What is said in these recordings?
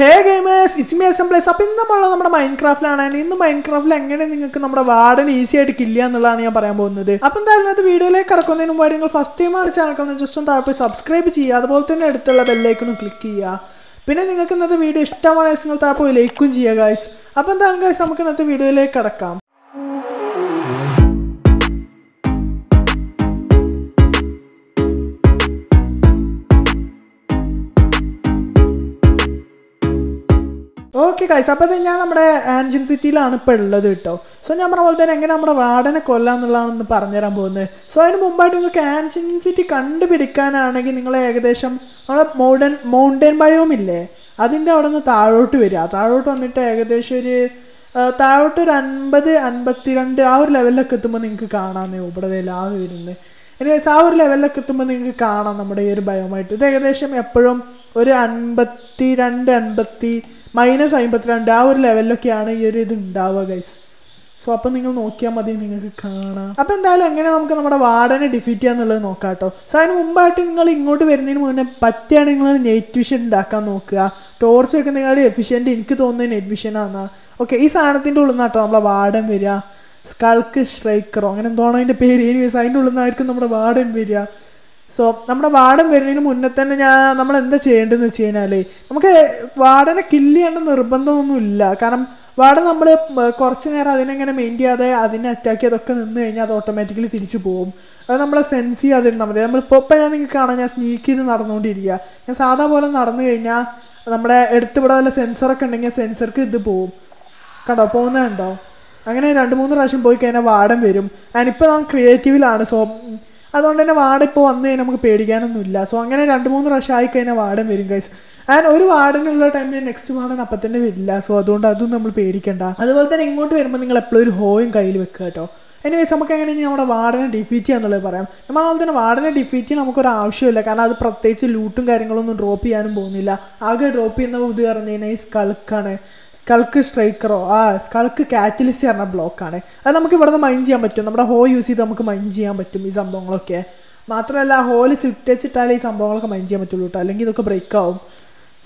Hey gamers it's me അസംബ്ലേസ് അപ്പം ഇന്ന് നമ്മളുള്ള നമ്മുടെ മൈൻഡ് ക്രാഫ്റ്റിലാണ് ഇന്ന് മൈൻഡ് ക്രാഫ്റ്റിൽ എങ്ങനെ നിങ്ങൾക്ക് നമ്മുടെ വാർഡൻ ഈസി ആയിട്ട് കില്ല എന്നുള്ളതാണ് ഞാൻ പറയാൻ പോകുന്നത്. അപ്പം എന്തായാലും അത് വീഡിയോയിലേക്ക് കടക്കുന്നതിന് മുമ്പായിട്ട് നിങ്ങൾ ഫസ്റ്റ് ടൈം ആണ് ചാനൽ ജസ്റ്റ് ഒന്ന് താഴെ സബ്സ്ക്രൈബ് ചെയ്യുക. അതുപോലെ തന്നെ അടുത്തുള്ള ബെല്ലൈക്കണും ക്ലിക്ക് ചെയ്യുക. പിന്നെ നിങ്ങൾക്ക് ഇന്നത്തെ വീഡിയോ ഇഷ്ടമാണെങ്കിൽ നിങ്ങൾ താഴെ പോയി ലൈക്കും ചെയ്യുക ഗായ്സ് അപ്പം എന്താണ് ഗായ്സ് നമുക്ക് ഇന്നത്തെ വീഡിയോയിലേക്ക് കടക്കാം. ഓക്കെ കൈസ് അപ്പോൾ ഞാൻ നമ്മുടെ ആൻഷ്യൻ സിറ്റിയിലാണ് ഇപ്പോൾ ഉള്ളത് കേട്ടോ. സോ ഞാൻ പറഞ്ഞ പോലെ തന്നെ എങ്ങനെ നമ്മുടെ വാർഡനെ കൊല്ലാം എന്നുള്ളതാണെന്ന് പറഞ്ഞുതരാൻ പോകുന്നത്. സോ അതിന് മുമ്പായിട്ട് നിങ്ങൾക്ക് ആൻഷ്യൻ സിറ്റി കണ്ടുപിടിക്കാനാണെങ്കിൽ നിങ്ങൾ ഏകദേശം നമ്മുടെ മോഡേൺ മൗണ്ടൻ ബയോം ഇല്ലേ? അതിന്റെ അവിടെ നിന്ന് താഴോട്ട് വരിക. താഴോട്ട് വന്നിട്ട് ഏകദേശം ഒരു താഴോട്ട് ഒരു അൻപത് അൻപത്തിരണ്ട് ആ ഒരു ലെവലിലൊക്കെ എത്തുമ്പോൾ നിങ്ങൾക്ക് കാണാമെന്നേ ഇവിടെ ലാവ് വരുന്നത്. എനിവേസ് ആ ഒരു ലെവലിലൊക്കെ എത്തുമ്പോൾ നിങ്ങൾക്ക് കാണാം നമ്മുടെ ഈ ഒരു ബയോമായിട്ട് ഇത് ഏകദേശം എപ്പോഴും ഒരു അൻപത്തി രണ്ട് അൻപത്തി മൈനസ് അമ്പത്തിരണ്ട് ആ ഒരു ലെവലിലൊക്കെയാണ് ഈ ഒരു ഇത് ഉണ്ടാവുക ഗൈസ് സോ അപ്പം നിങ്ങൾ നോക്കിയാൽ മതി നിങ്ങൾക്ക് കാണാം. അപ്പം എന്തായാലും എങ്ങനെ നമുക്ക് നമ്മുടെ വാർഡനെ ഡിഫീറ്റ് ചെയ്യാന്നുള്ളത് നോക്കാം കേട്ടോ സോ അതിന് മുമ്പായിട്ട് നിങ്ങൾ ഇങ്ങോട്ട് വരുന്നതിന് മുന്നേ പറ്റിയാണ് നിങ്ങൾ നെറ്റ് വിഷൻ ഉണ്ടാക്കാൻ നോക്കുക. ടോർച്ച് വെക്കുന്നതിനാടി എഫിഷ്യന്റ് എനിക്ക് തോന്നുന്നത് നെറ്റ് വിഷൻ ആണ് ഓക്കെ ഈ സാധനത്തിന്റെ ഉള്ളിൽ നിന്നാട്ടോ നമ്മളെ വാർഡൻ വരിക. സ്കൾക്ക് സ്ട്രൈക്കറോ അങ്ങനെ എന്തോണോ അതിന്റെ പേര്. എനിവേസ് അതിന്റെ ഉള്ളിൽ നിന്നായിരിക്കും നമ്മുടെ വാർഡൻ വരിക. സോ നമ്മുടെ വാർഡൻ വരുന്നതിന് മുന്നേ തന്നെ ഞാൻ നമ്മൾ എന്താ ചെയ്യേണ്ടതെന്ന് വെച്ച് കഴിഞ്ഞാൽ നമുക്ക് വാർഡനെ കില്ല് ചെയ്യേണ്ട നിർബന്ധമൊന്നുമില്ല. കാരണം വാർഡൻ നമ്മൾ കുറച്ച് നേരം അതിനെങ്ങനെ മെയിൻ ചെയ്യാതെ അതിനെ അറ്റാക്ക് ചെയ്തൊക്കെ നിന്ന് കഴിഞ്ഞാൽ അത് ഓട്ടോമാറ്റിക്കലി തിരിച്ചു പോകും. അത് നമ്മളെ സെൻസ് ചെയ്യാതിരുന്നാൽ മതി. നമ്മളിപ്പോൾ ഇപ്പം ഞാൻ നിങ്ങൾക്ക് കാണാൻ ഞാൻ സ്നീക്ക് ചെയ്ത് നടന്നുകൊണ്ടിരിക്കുക ഞാൻ സാധാ പോലെ നടന്നു കഴിഞ്ഞാൽ നമ്മുടെ എടുത്തിവിടെ വല്ല സെൻസറൊക്കെ ഉണ്ടെങ്കിൽ സെൻസർക്ക് ഇത് പോവും. കണ്ടോ? പോകുന്നതുണ്ടോ? അങ്ങനെ രണ്ട് മൂന്ന് പ്രാവശ്യം പോയി കഴിഞ്ഞാൽ വാർഡൻ വരും. ഞാനിപ്പോൾ നാം ക്രിയേറ്റീവിലാണ് സോ അതുകൊണ്ട് തന്നെ വാർഡ് ഇപ്പോൾ വന്നു കഴിഞ്ഞാൽ നമുക്ക് പേടിക്കാനൊന്നുമില്ല. സോ അങ്ങനെ രണ്ട് മൂന്ന് പ്രാവശ്യം ആയി കഴിഞ്ഞാൽ വാർഡൻ വരും ഗൈസ് ആൻഡ് ഒരു വാർഡനുള്ള ടൈമിൽ നെക്സ്റ്റ് വാർഡൻ അപ്പം തന്നെ വരില്ല. സോ അതുകൊണ്ട് അതും നമ്മൾ പേടിക്കണ്ട. അതുപോലെ തന്നെ ഇങ്ങോട്ട് വരുമ്പോൾ നിങ്ങൾ എപ്പോഴും ഒരു ഹോയും കയ്യിൽ വെക്കുക കേട്ടോ. എനിവേസ് നമുക്ക് എങ്ങനെ നമ്മുടെ വാർഡനെ ഡിഫീറ്റ് ചെയ്യാന്നുള്ളത് പറയാം. നമ്മൾ അതുപോലെ തന്നെ വാർഡനെ ഡിഫീറ്റ് ചെയ്യാൻ നമുക്കൊരു ആവശ്യമില്ല. കാരണം അത് പ്രത്യേകിച്ച് ലൂട്ടും കാര്യങ്ങളൊന്നും ഡ്രോപ്പ് ചെയ്യാനും പോകുന്നില്ല. ആകെ ഡ്രോപ്പ് ചെയ്യുന്ന ഇത് പറഞ്ഞു കഴിഞ്ഞാൽ ഈ സ്കൾക്കാണ് സ്കൾക്ക് സ്ട്രൈക്കറോ ആ സ്കൾക്ക് കാറ്റലിസ്റ്റ് പറഞ്ഞ ബ്ലോക്കാണ് അത് നമുക്ക് ഇവിടെ നിന്ന് മൈൻഡ് ചെയ്യാൻ പറ്റും. നമ്മുടെ ഹോ യൂസ് ചെയ്ത് നമുക്ക് മൈൻഡ് ചെയ്യാൻ പറ്റും ഈ സംഭവങ്ങളൊക്കെ. മാത്രമല്ല ഹോൽ സിൽറ്റ് വെച്ചിട്ടാലേ ഈ സംഭവങ്ങളൊക്കെ മൈൻഡ് ചെയ്യാൻ പറ്റുള്ളൂ കേട്ടോ അല്ലെങ്കിൽ ഇതൊക്കെ ബ്രേക്ക് ആവും.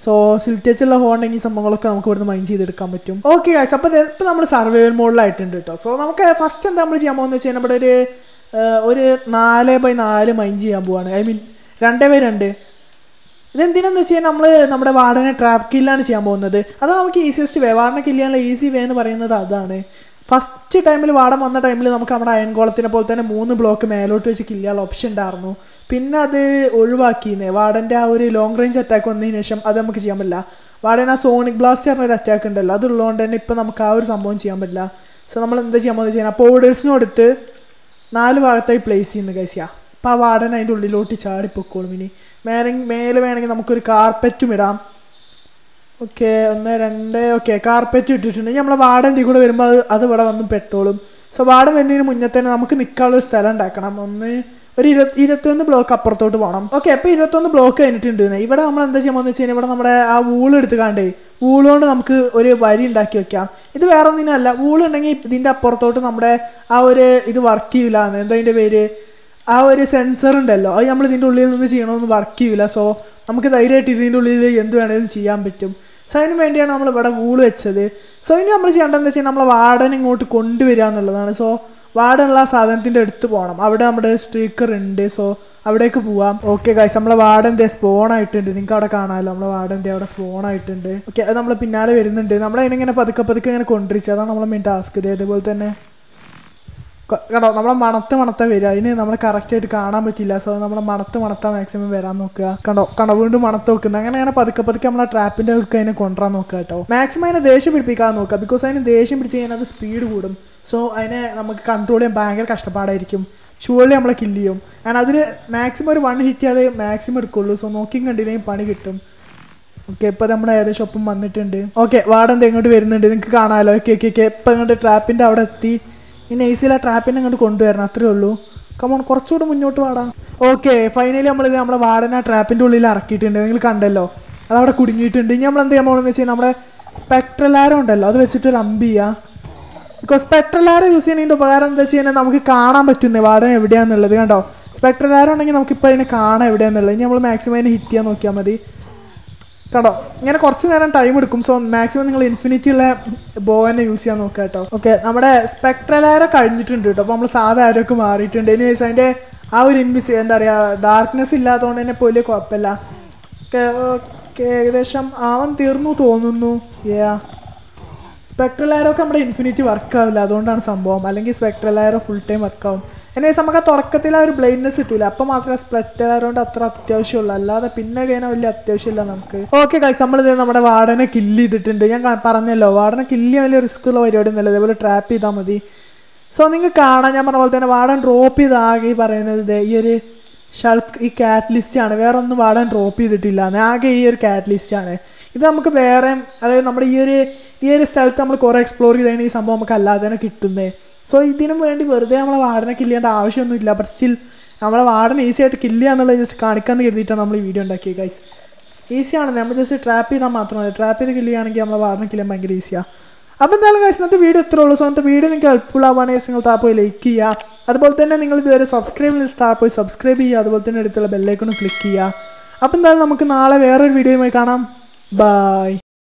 സോ സിൽറ്റ് ടച്ച് ഹോ ഉണ്ടെങ്കിൽ ഈ സംഭവങ്ങളൊക്കെ നമുക്ക് ഇവിടുന്ന് മൈൻഡ് ചെയ്തെടുക്കാൻ പറ്റും. ഓക്കെ ഗൈസ് അപ്പോൾ ഇപ്പം നമ്മൾ സർവൈവൽ മോഡിലായിട്ടുണ്ട് കേട്ടോ സോ നമുക്ക് ഫസ്റ്റ് എന്താ നമ്മൾ ചെയ്യാൻ പോകുന്നത് വെച്ചാൽ നമ്മുടെ ഒരു ഒരു നാല് ബൈ നാല് മൈൻഡ് ചെയ്യാൻ പോവാണ്. ഐ മീൻ രണ്ട് ബൈ രണ്ട്. ഇതെന്തിനാന്ന് വെച്ച് കഴിഞ്ഞാൽ നമ്മൾ നമ്മുടെ വാർഡനെ ട്രാപ്പ് കില്ലാണ് ചെയ്യാൻ പോകുന്നത്. അതാണ് നമുക്ക് ഈസിയസ്റ്റ് വേ വാർഡിനെ കില്ല് ഈസി വേ എന്ന് പറയുന്നത് അതാണ്. ഫസ്റ്റ് ടൈമിൽ വാടം വന്ന ടൈമിൽ നമുക്ക് നമ്മുടെ അയൺകോളത്തിനെ പോലെ തന്നെ മൂന്ന് ബ്ലോക്ക് മേലോട്ട് വെച്ച് കില്ല് ഓപ്ഷൻ ഉണ്ടായിരുന്നു. പിന്നെ അത് ഒഴിവാക്കിയിരുന്നേ വാർഡന്റെ ആ ഒരു ലോങ് റേഞ്ച് അറ്റാക്ക് വന്നതിന് ശേഷം അത് നമുക്ക് ചെയ്യാൻ പറ്റില്ല. വാടൻ ആ സോണിക് ബ്ലാസ്റ്റ് പറഞ്ഞ ഒരു അറ്റാക്ക് ഉണ്ടല്ലോ. അതുള്ളതുകൊണ്ട് തന്നെ ഇപ്പം നമുക്ക് ആ ഒരു സംഭവം ചെയ്യാൻ പറ്റില്ല. സോ നമ്മൾ എന്താ ചെയ്യാൻ പോകുന്നത് ചെയ്യാൻ അപ്പോൾ ഓർഡേഴ്സിനോടുത്ത് നാല് ഭാഗത്തായി പ്ലേസ് ചെയ്യുന്നു കഴിച്ചാ അപ്പം ആ വാടൻ അതിന്റെ ഉള്ളിലോട്ട് ചാടി പൊക്കോളും ഇനി. മേലെ മേലെ വേണമെങ്കിൽ നമുക്കൊരു കാർപ്പറ്റും ഇടാം. ഓക്കെ ഒന്ന് രണ്ട് ഓക്കെ കാർപ്പറ്റ് ഇട്ടിട്ടുണ്ട്. ഇനി നമ്മളെ വാടൻ ഇതിൽ കൂടെ വരുമ്പോൾ അത് അത് ഇവിടെ വന്ന് പെട്ടോളും. സോ വാടൻ വരുന്നതിന് മുന്നേ തന്നെ നമുക്ക് നിൽക്കാനുള്ള സ്ഥലം ഉണ്ടാക്കണം. ഒന്ന് ഒരു ഇരുപത്തി ഇരുപത്തൊന്ന് ബ്ലോക്ക് അപ്പുറത്തോട്ട് പോകണം ഓക്കെ അപ്പോൾ ഇരുപത്തൊന്ന് ബ്ലോക്ക് കഴിഞ്ഞിട്ടുണ്ട് ഇവിടെ നമ്മൾ എന്താ ചെയ്യുമ്പോൾ വെച്ച് കഴിഞ്ഞാൽ ഇവിടെ നമ്മുടെ ആ വൂൾ എടുത്ത് കാണ്ടേ വൂൾ കൊണ്ട് നമുക്ക് ഒരു വരി ഉണ്ടാക്കി വെക്കാം. ഇത് വേറെ ഒന്നിനല്ല വൂളുണ്ടെങ്കിൽ ഇതിന്റെ അപ്പുറത്തോട്ട് നമ്മുടെ ആ ഒരു ഇത് വർക്ക് ചെയ്യില്ല എന്താ അതിന്റെ പേര്? ആ ഒരു സെൻസർ ഉണ്ടല്ലോ. അത് നമ്മൾ ഇതിന്റെ ഉള്ളിൽ നിന്ന് ചെയ്യണമെന്ന് വർക്ക് ചെയ്യില്ല സോ നമുക്ക് ധൈര്യമായിട്ട് ഇതിന്റെ ഉള്ളിൽ എന്ത് വേണേലും ചെയ്യാൻ പറ്റും. സോ അതിന് വേണ്ടിയാണ് നമ്മൾ ഇവിടെ വൂൾ വെച്ചത്. സോ ഇനി നമ്മൾ ചെയ്യേണ്ടതെന്ന് വെച്ചാൽ നമ്മൾ വാർഡൻ ഇങ്ങോട്ട് കൊണ്ടുവരിക എന്നുള്ളതാണ്. സോ വാർഡനുള്ള ആ സാധനത്തിന്റെ അടുത്ത് പോകണം അവിടെ നമ്മുടെ സ്ട്രീക്കർ ഉണ്ട്. സോ അവിടേക്ക് പോവാം. ഓക്കെ ഗൈസ് നമ്മളെ വാർഡൻ ദേ സ്പോൺ ആയിട്ടുണ്ട്. നിങ്ങൾക്ക് അവിടെ കാണാമല്ലോ. നമ്മളെ വാർഡൻ ദേ അവിടെ സ്പോൺ ആയിട്ടുണ്ട്. ഓക്കെ അത് നമ്മൾ പിന്നാലെ വരുന്നുണ്ട്. നമ്മളതിനിങ്ങനെ പതുക്കെ പതുക്കെ ഇങ്ങനെ കൊണ്ടിരിച്ചത് അതാണ് നമ്മളെ മെയിൻ ടാസ്ക് ഇത് അതേപോലെ തന്നെ കേട്ടോ നമ്മളെ മണത്ത് മണത്ത വരിക. അതിന് നമ്മൾ കറക്റ്റായിട്ട് കാണാൻ പറ്റില്ല. സോ നമ്മളെ മണത്ത് മണത്താൻ മാക്സിമം വരാൻ നോക്കുക. കണ്ടോ കണ്ടോ വീണ്ടും മണത്ത് നോക്കുന്നത് അങ്ങനെ പതുക്കെ പതുക്കെ നമ്മളെ ട്രാപ്പിന്റെ അവർക്ക് അതിനെ കൊണ്ടുവരാൻ നോക്കുക കേട്ടോ. മാക്സിമം അതിനെ ദേഷ്യം പിടിപ്പിക്കാൻ നോക്കുക. ബിക്കോസ് അതിന് ദേഷ്യം പിടിച്ച് കഴിഞ്ഞാൽ അത് സ്പീഡ് കൂടും. സോ അതിനെ നമുക്ക് കൺട്രോൾ ചെയ്യാൻ ഭയങ്കര കഷ്ടപ്പാടായിരിക്കും. ഷുവർലി നമ്മളെ കില്ല് ചെയ്യും. ആൻഡ് അതിന് മാക്സിമം ഒരു വൺ ഹിറ്റ് ചെയ്യാതെ മാക്സിമം എടുക്കുള്ളൂ. സോ നോക്കിയും കണ്ടില്ലെങ്കിൽ പണി കിട്ടും. ഓക്കെ ഇപ്പൊ നമ്മുടെ ഏകദേശം ഒപ്പം വന്നിട്ടുണ്ട്. ഓക്കെ വാടൻ ഇങ്ങോട്ട് വരുന്നുണ്ട്. നിങ്ങൾക്ക് കാണാമല്ലോ ഓക്കെ ഓക്കെ ഓക്കെ ഇപ്പം ഇങ്ങോട്ട് ട്രാപ്പിന്റെ അവിടെ എത്തി. ഈ സിയിൽ ആ ട്രാപ്പിനെ അങ്ങോട്ട് കൊണ്ടുവരണം അത്രേ ഉള്ളൂ. കമോൺ കുറച്ചുകൂടെ മുന്നോട്ട് വാടാ. ഓക്കെ ഫൈനലി നമ്മളിത് നമ്മുടെ വാടന ട്രാപ്പിന്റെ ഉള്ളിൽ ഇറക്കിയിട്ടുണ്ട്. നിങ്ങൾ കണ്ടല്ലോ. അത് അവിടെ കുടുങ്ങിയിട്ടുണ്ട്. ഇനി നമ്മൾ എന്ത് ചെയ്യാൻ പോകണമെന്ന് വെച്ച് കഴിഞ്ഞാൽ നമ്മുടെ സ്പെക്ട്രലാരം ഉണ്ടല്ലോ. അത് വെച്ചിട്ട് ഒരു അമ്പ് ചെയ്യുക ബിക്കോസ് സ്പെക്ട്രലാരം യൂസ് ചെയ്യുന്നതിന്റെ ഉപകാരം എന്താ വെച്ച് കഴിഞ്ഞാൽ നമുക്ക് കാണാൻ പറ്റുന്നേ. വാടന എവിടെയാണെന്നുള്ളത് കണ്ടോ? സ്പെക്ട്രലാരം ഉണ്ടെങ്കിൽ നമുക്കിപ്പോൾ അതിനെ കാണാൻ എവിടെയാണെന്നുള്ളത് ഇനി നമ്മൾ മാക്സിമം അതിനെ ഹിറ്റ് ചെയ്യാൻ നോക്കിയാൽ മതി. കേട്ടോ. ഇങ്ങനെ കുറച്ച് നേരം ടൈം എടുക്കും. സോ മാക്സിമം നിങ്ങൾ ഇൻഫിനിറ്റി ഉള്ള ബോ തന്നെ യൂസ് ചെയ്യാൻ നോക്കുക കേട്ടോ. ഓക്കെ നമ്മുടെ സ്പെക്ട്രൽ ആരോ കഴിഞ്ഞിട്ടുണ്ട് കേട്ടോ. അപ്പോൾ നമ്മൾ സാധാ ആരൊക്കെ മാറിയിട്ടുണ്ട്. ഇനി അതിന്റെ ആ ഒരു ഇൻവിസ് എന്താ പറയുക ഡാർക്ക്നെസ് ഇല്ലാത്തതുകൊണ്ട് തന്നെ പോലെ കുഴപ്പമില്ല. ഏകദേശം അവൻ തീർന്നു തോന്നുന്നു. യാ സ്പെക്ട്രൽ ആരോ ഒക്കെ നമ്മുടെ ഇൻഫിനിറ്റി വർക്ക് ആവില്ല. അതുകൊണ്ടാണ് സംഭവം. അല്ലെങ്കിൽ spectral arrow full time work ആവും. എനിവേസ് നമുക്ക് ആ തുടക്കത്തിൽ ആ ഒരു ബ്ലൈൻഡ്നെസ് കിട്ടില്ല അപ്പം മാത്രമേ സ്പ്ലെറ്റ് ആയതുകൊണ്ട് അത്ര അത്യാവശ്യമുള്ളൂ. അല്ലാതെ പിന്നെ കഴിഞ്ഞാൽ വലിയ അത്യാവശ്യമില്ല നമുക്ക്. ഓക്കെ നമ്മൾ നമ്മളിത് നമ്മുടെ വാർഡനെ കില്ല് ചെയ്തിട്ടുണ്ട്. ഞാൻ പറഞ്ഞല്ലോ. വാർഡനെ കില്ല് ചെയ്യാൻ വലിയ റിസ്ക് ഉള്ള പരിപാടി ഒന്നുമില്ല. ഇതേപോലെ ട്രാപ്പ് ചെയ്താൽ മതി. സോ നിങ്ങൾക്ക് കാണാൻ ഞാൻ പറഞ്ഞ പോലെ തന്നെ വാർഡൻ ഡ്രോപ്പ് ചെയ്ത് പറയുന്നത് ഈ ഒരു ഷൾക്ക് ഈ കാറ്റലിസ്റ്റ് ആണ്. വേറെ ഒന്നും വാടാൻ ഡ്രോപ്പ് ചെയ്തിട്ടില്ല. ആകെ ഈ ഒരു കാറ്റലിസ്റ്റ് ആണ്. ഇത് നമുക്ക് വേറെ അതായത് നമ്മുടെ ഈ ഒരു ഈ ഒരു സ്ഥലത്ത് നമ്മൾ കുറേ എക്സ്പ്ലോർ ചെയ്തതിന് ഈ സംഭവം നമുക്ക് അല്ലാതെ തന്നെ കിട്ടുന്നത് സോ ഇതിനും വേണ്ടി വെറുതെ നമ്മളെ വാടനെ കില്ല് ചെയ്യേണ്ട ആവശ്യമൊന്നുമില്ല ബട്ട് സ്റ്റിൽ നമ്മളെ വാർഡൻ ഈസി ആയിട്ട് കില്ല് ചെയ്യാന്നുള്ളത് ജസ്റ്റ് കാണിക്കാന്ന് കരുതിയിട്ടാണ് നമ്മൾ ഈ വീഡിയോ ഉണ്ടാക്കിയത് ഗൈസ് ഈസിയാണ് നമ്മൾ ജസ്റ്റ് ട്രാപ്പ് ചെയ്താൽ മാത്രമല്ല ട്രാപ്പ് ചെയ്ത് കില്ല് ചെയ്യുകയാണെങ്കിൽ നമ്മളെ വാടനെ കില്ല് ചെയ്യാൻ ഭയങ്കര ഈസിയാണ് അപ്പോൾ എന്തായാലും കാശ് ഇന്നത്തെ വീഡിയോ ഇത്രേ ഉള്ളൂ. സോ ഇന്നത്തെ വീഡിയോ നിങ്ങൾക്ക് ഹെൽപ്ഫുൾ ആവുകയാണെങ്കിൽ നിങ്ങൾ താ പോയി ലൈക്ക് ചെയ്യുക. അതുപോലെ തന്നെ നിങ്ങൾ ഇതുവരെ സബ്സ്ക്രൈബ് ചെയ്ത് താ പോയി സബ്സ്ക്രൈബ് ചെയ്യുക. അതുപോലെ തന്നെ അടുത്തുള്ള ബെല്ലൈക്കണും ക്ലിക്ക് ചെയ്യുക. അപ്പോൾ എന്തായാലും നമുക്ക് നാളെ വേറൊരു വീഡിയോയുമായി കാണാം. ബൈ